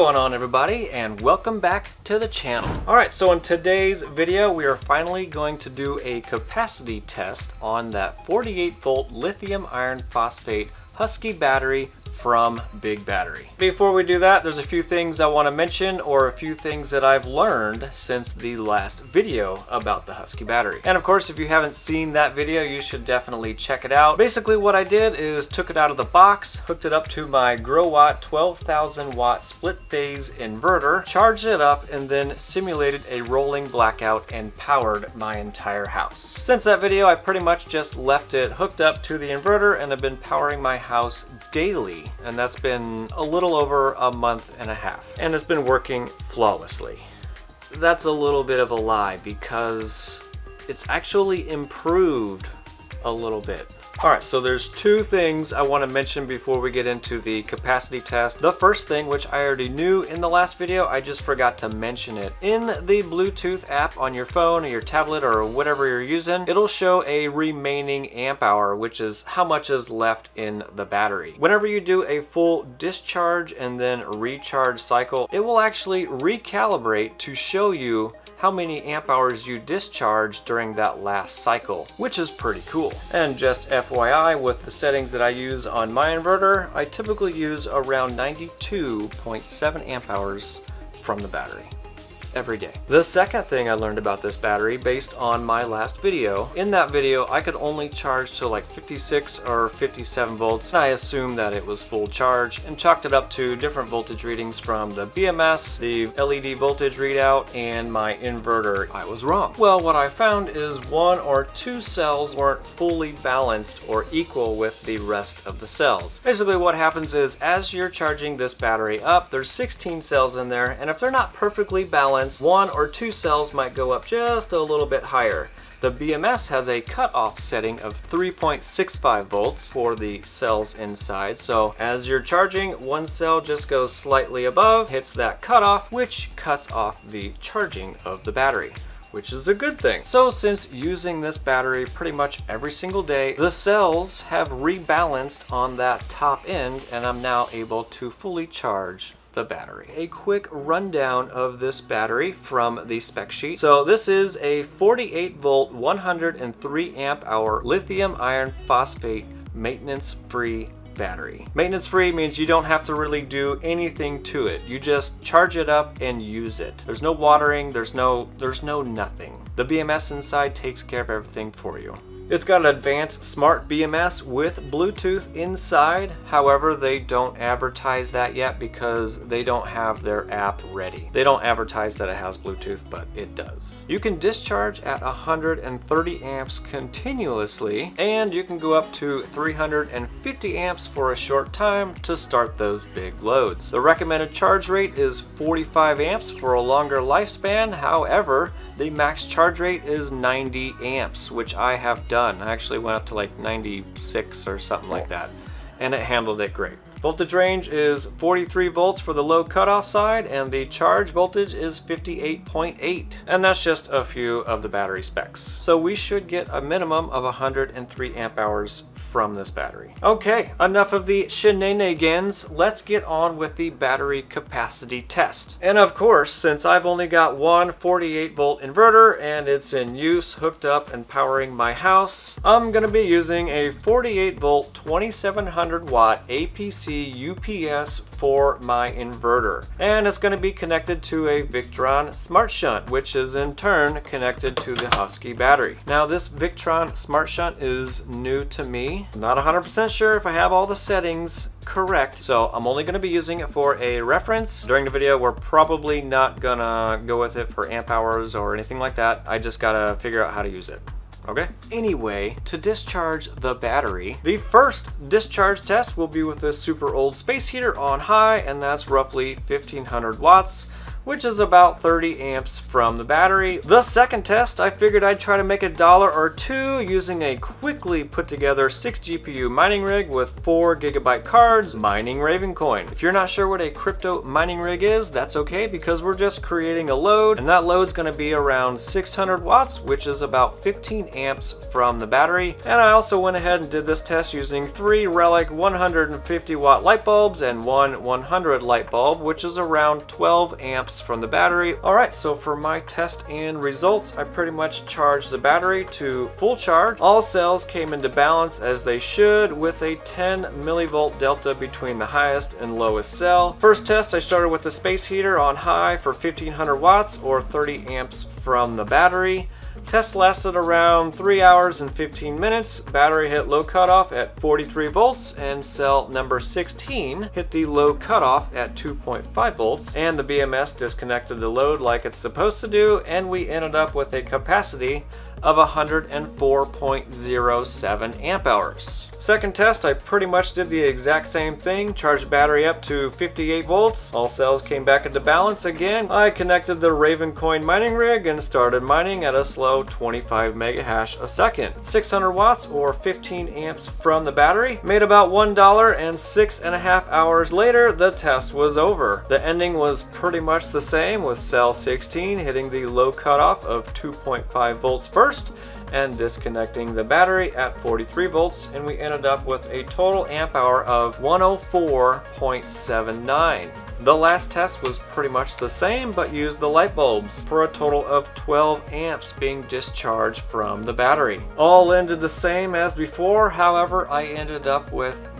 Going on everybody and welcome back to the channel. Alright, so in today's video we are finally going to do a capacity test on that 48 volt lithium iron phosphate Husky battery from Big Battery. Before we do that, there's a few things I want to mention or a few things that I've learned since the last video about the Husky battery. And of course, if you haven't seen that video, you should definitely check it out. Basically what I did is took it out of the box, hooked it up to my Growatt 12,000 watt split phase inverter, charged it up, and then simulated a rolling blackout and powered my entire house. Since that video, I pretty much just left it hooked up to the inverter and have been powering my house daily and that's been a little over a month and a half. And it's been working flawlessly. That's a little bit of a lie because it's actually improved a little bit. Alright, so there's two things I want to mention before we get into the capacity test. The first thing, which I already knew in the last video, I just forgot to mention it. In the Bluetooth app on your phone or your tablet or whatever you're using, it'll show a remaining amp hour, which is how much is left in the battery. Whenever you do a full discharge and then recharge cycle, it will actually recalibrate to show you how many amp hours you discharge during that last cycle, which is pretty cool. And just FYI, with the settings that I use on my inverter, I typically use around 92.7 amp hours from the battery every day. The second thing I learned about this battery based on my last video, in that video I could only charge to like 56 or 57 volts and I assumed that it was full charge and chalked it up to different voltage readings from the BMS, the LED voltage readout, and my inverter. I was wrong. Well, what I found is one or two cells weren't fully balanced or equal with the rest of the cells. Basically what happens is as you're charging this battery up, there's 16 cells in there and if they're not perfectly balanced one or two cells might go up just a little bit higher. The BMS has a cutoff setting of 3.65 volts for the cells inside. So as you're charging, one cell just goes slightly above, hits that cutoff, which cuts off the charging of the battery which is a good thing. So since using this battery pretty much every single day, the cells have rebalanced on that top end and I'm now able to fully charge the battery. A quick rundown of this battery from the spec sheet. So this is a 48 volt 103 amp hour lithium iron phosphate maintenance free battery. Maintenance free means you don't have to really do anything to it. You just charge it up and use it. There's no watering, there's no there's no nothing. The BMS inside takes care of everything for you. It's got an advanced smart BMS with Bluetooth inside. However, they don't advertise that yet because they don't have their app ready. They don't advertise that it has Bluetooth, but it does. You can discharge at 130 amps continuously, and you can go up to 350 amps for a short time to start those big loads. The recommended charge rate is 45 amps for a longer lifespan. However, the max charge rate is 90 amps, which I have done done. I actually went up to like 96 or something like that, and it handled it great. Voltage range is 43 volts for the low cutoff side and the charge voltage is 58.8 and that's just a few of the battery specs. So we should get a minimum of 103 amp hours from this battery. Okay, enough of the shenanigans. Let's get on with the battery capacity test. And of course, since I've only got one 48 volt inverter and it's in use, hooked up and powering my house, I'm gonna be using a 48 volt 2700 watt APC UPS for my inverter. And it's gonna be connected to a Victron Smart Shunt, which is in turn connected to the Husky battery. Now this Victron Smart Shunt is new to me I'm not 100% sure if I have all the settings correct, so I'm only going to be using it for a reference. During the video, we're probably not going to go with it for amp hours or anything like that. I just got to figure out how to use it. Okay. Anyway, to discharge the battery, the first discharge test will be with this super old space heater on high, and that's roughly 1500 watts which is about 30 amps from the battery. The second test, I figured I'd try to make a dollar or two using a quickly put together 6 GPU mining rig with 4 gigabyte cards mining Ravencoin. If you're not sure what a crypto mining rig is, that's okay because we're just creating a load and that load's going to be around 600 watts, which is about 15 amps from the battery. And I also went ahead and did this test using three Relic 150 watt light bulbs and one 100 light bulb, which is around 12 amps from the battery. All right, so for my test and results, I pretty much charged the battery to full charge. All cells came into balance as they should with a 10 millivolt delta between the highest and lowest cell. First test, I started with the space heater on high for 1500 watts or 30 amps from the battery. Test lasted around 3 hours and 15 minutes. Battery hit low cutoff at 43 volts and cell number 16 hit the low cutoff at 2.5 volts and the BMS disconnected the load like it's supposed to do and we ended up with a capacity of 104.07 amp hours. Second test, I pretty much did the exact same thing, charged battery up to 58 volts, all cells came back into balance again. I connected the Ravencoin mining rig and started mining at a slow 25 megahash a second. 600 watts or 15 amps from the battery, made about $1 and six and a half hours later, the test was over. The ending was pretty much the same with cell 16 hitting the low cutoff of 2.5 volts first and disconnecting the battery at 43 volts and we ended up with a total amp hour of 104.79. The last test was pretty much the same but used the light bulbs for a total of 12 amps being discharged from the battery. All ended the same as before, however I ended up with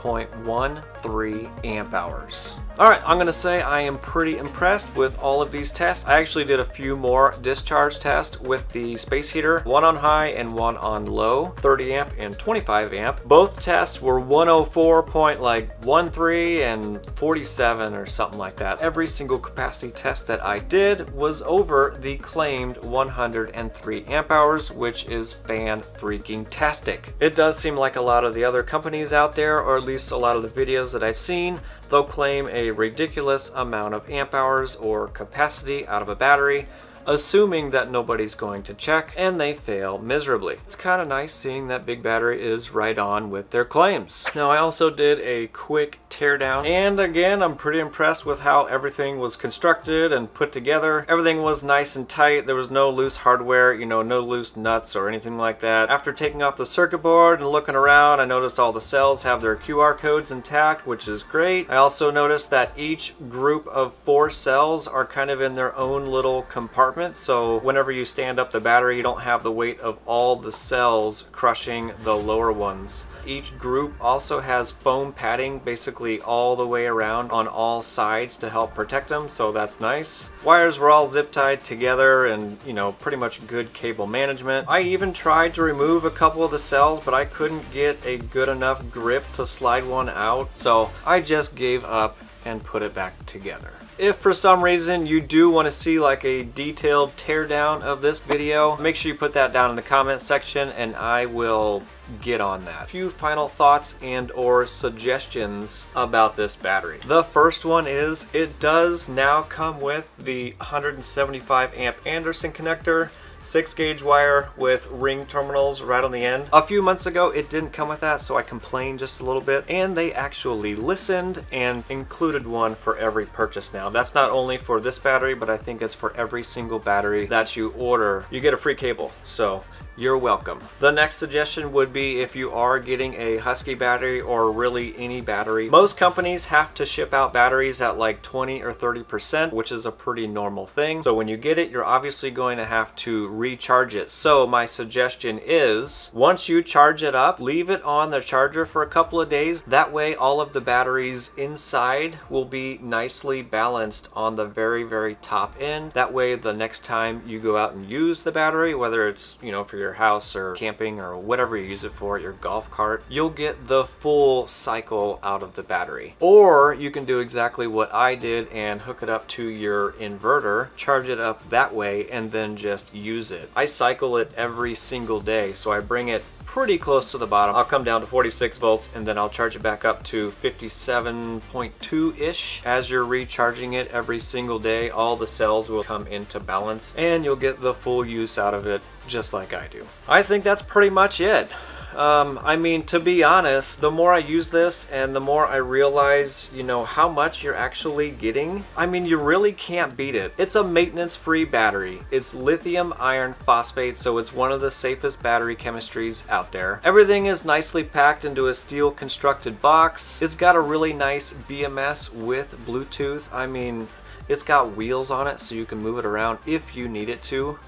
105.13 amp hours. Alright, I'm going to say I am pretty impressed with all of these tests. I actually did a few more discharge tests with the space heater, one on high and one on low, 30 amp and 25 amp. Both tests were 104.13 and 47 or something like that. Every single capacity test that I did was over the claimed 103 amp hours, which is fan freaking tastic. It does seem like a lot of the other companies out there, or at least a lot of the videos that I've seen, they'll claim a ridiculous amount of amp hours or capacity out of a battery, assuming that nobody's going to check, and they fail miserably. It's kind of nice seeing that Big Battery is right on with their claims. Now I also did a quick teardown, and again I'm pretty impressed with how everything was constructed and put together. Everything was nice and tight, there was no loose hardware, you know, no loose nuts or anything like that. After taking off the circuit board and looking around, I noticed all the cells have their QR codes intact, which is great. I also noticed that each group of four cells are kind of in their own little compartment compartment so whenever you stand up the battery you don't have the weight of all the cells crushing the lower ones. Each group also has foam padding basically all the way around on all sides to help protect them, so that's nice. Wires were all zip tied together and, you know, pretty much good cable management. I even tried to remove a couple of the cells, but I couldn't get a good enough grip to slide one out, so I just gave up and put it back together. If for some reason you do want to see like a detailed teardown of this video, make sure you put that down in the comment section and I will get on that. A few final thoughts and or suggestions about this battery. The first one is it does now come with the 175 amp Anderson connector 6 gauge wire with ring terminals right on the end. A few months ago it didn't come with that so I complained just a little bit and they actually listened and included one for every purchase now. Um, that's not only for this battery but I think it's for every single battery that you order. You get a free cable so you're welcome. The next suggestion would be if you are getting a Husky battery or really any battery. Most companies have to ship out batteries at like 20 or 30%, which is a pretty normal thing. So when you get it, you're obviously going to have to recharge it. So my suggestion is once you charge it up, leave it on the charger for a couple of days. That way all of the batteries inside will be nicely balanced on the very, very top end. That way the next time you go out and use the battery, whether it's, you know, for your your house or camping or whatever you use it for, your golf cart, you'll get the full cycle out of the battery. Or you can do exactly what I did and hook it up to your inverter, charge it up that way, and then just use it. I cycle it every single day, so I bring it pretty close to the bottom. I'll come down to 46 volts and then I'll charge it back up to 57.2-ish. As you're recharging it every single day, all the cells will come into balance and you'll get the full use out of it just like I do. I think that's pretty much it. Um, I mean, to be honest, the more I use this and the more I realize, you know, how much you're actually getting, I mean, you really can't beat it. It's a maintenance-free battery. It's lithium iron phosphate, so it's one of the safest battery chemistries out there. Everything is nicely packed into a steel constructed box. It's got a really nice BMS with Bluetooth. I mean, it's got wheels on it so you can move it around if you need it to.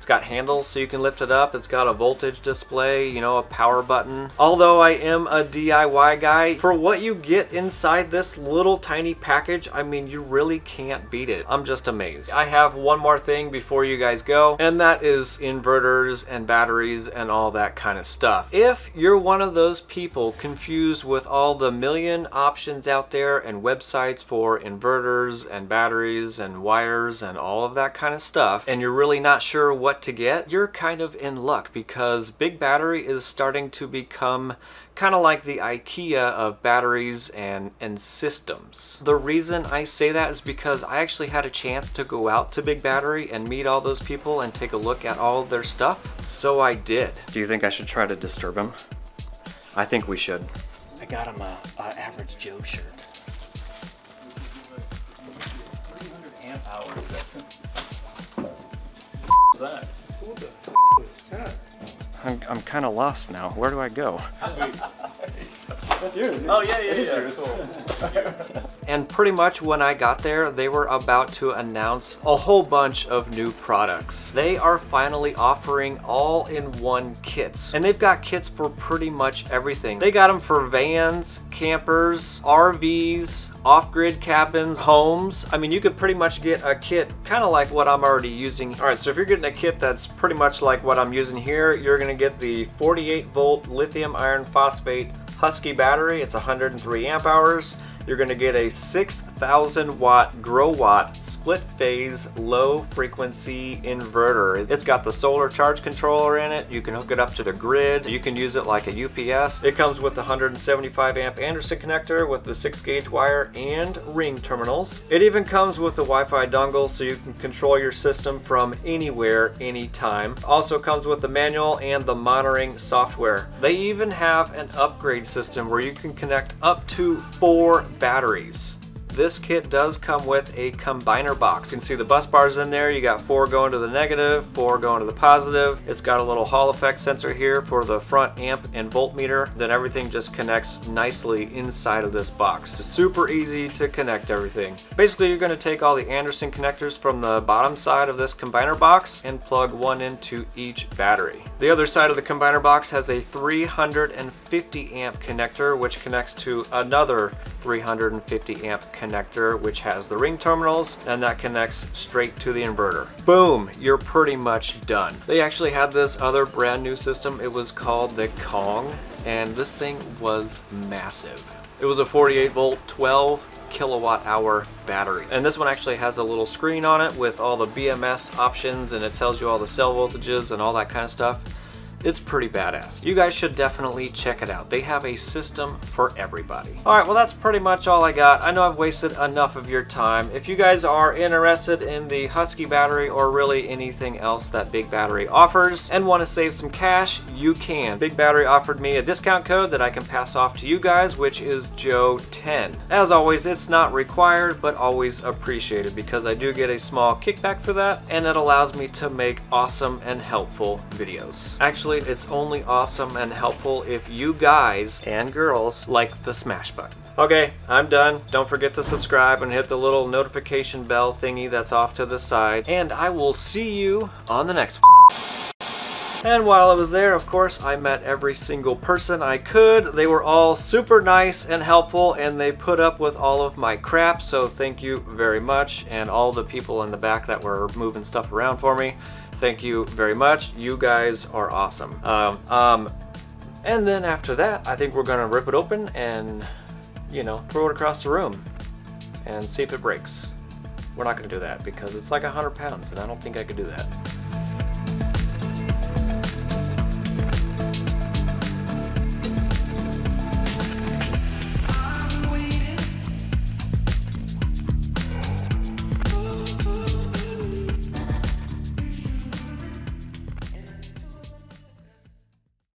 It's got handles so you can lift it up. It's got a voltage display, you know, a power button. Although I am a DIY guy, for what you get inside this little tiny package, I mean, you really can't beat it. I'm just amazed. I have one more thing before you guys go, and that is inverters and batteries and all that kind of stuff. If you're one of those people confused with all the million options out there and websites for inverters and batteries and wires and all of that kind of stuff, and you're really not sure what what to get, you're kind of in luck because Big Battery is starting to become kind of like the IKEA of batteries and, and systems. The reason I say that is because I actually had a chance to go out to Big Battery and meet all those people and take a look at all their stuff. So I did. Do you think I should try to disturb him? I think we should. I got him a, a average Joe shirt. That? Who the is that? I'm, I'm kind of lost now. Where do I go? That's yours. Oh yeah, yeah, yeah. Yours. Cool. and pretty much when I got there, they were about to announce a whole bunch of new products. They are finally offering all-in-one kits, and they've got kits for pretty much everything. They got them for vans, campers, RVs, off-grid cabins, homes. I mean, you could pretty much get a kit kind of like what I'm already using. All right, so if you're getting a kit that's pretty much like what I'm using here, you're gonna get the 48 volt lithium iron phosphate Husky battery. It's 103 amp hours you're going to get a 6000 watt Growatt split phase low frequency inverter. It's got the solar charge controller in it. You can hook it up to the grid. You can use it like a UPS. It comes with the 175 amp Anderson connector with the 6 gauge wire and ring terminals. It even comes with a Wi-Fi dongle so you can control your system from anywhere, anytime. Also comes with the manual and the monitoring software. They even have an upgrade system where you can connect up to four batteries this kit does come with a combiner box. You can see the bus bars in there. You got four going to the negative, four going to the positive. It's got a little Hall effect sensor here for the front amp and voltmeter. Then everything just connects nicely inside of this box. It's super easy to connect everything. Basically, you're going to take all the Anderson connectors from the bottom side of this combiner box and plug one into each battery. The other side of the combiner box has a 350 amp connector which connects to another 350 amp connector which has the ring terminals and that connects straight to the inverter. Boom, you're pretty much done. They actually had this other brand new system. It was called the Kong and this thing was massive. It was a 48 volt, 12 kilowatt hour battery. And this one actually has a little screen on it with all the BMS options and it tells you all the cell voltages and all that kind of stuff. It's pretty badass. You guys should definitely check it out. They have a system for everybody. Alright, well that's pretty much all I got. I know I've wasted enough of your time. If you guys are interested in the Husky battery or really anything else that Big Battery offers and want to save some cash, you can. Big Battery offered me a discount code that I can pass off to you guys, which is Joe10. As always, it's not required, but always appreciated because I do get a small kickback for that and it allows me to make awesome and helpful videos. Actually, It's only awesome and helpful if you guys and girls like the smash button. Okay, I'm done. Don't forget to subscribe and hit the little notification bell thingy that's off to the side. And I will see you on the next one. And while I was there, of course, I met every single person I could. They were all super nice and helpful, and they put up with all of my crap, so thank you very much. And all the people in the back that were moving stuff around for me. Thank you very much. You guys are awesome. Um, um, and then after that, I think we're gonna rip it open and, you know, throw it across the room and see if it breaks. We're not gonna do that because it's like 100 pounds and I don't think I could do that.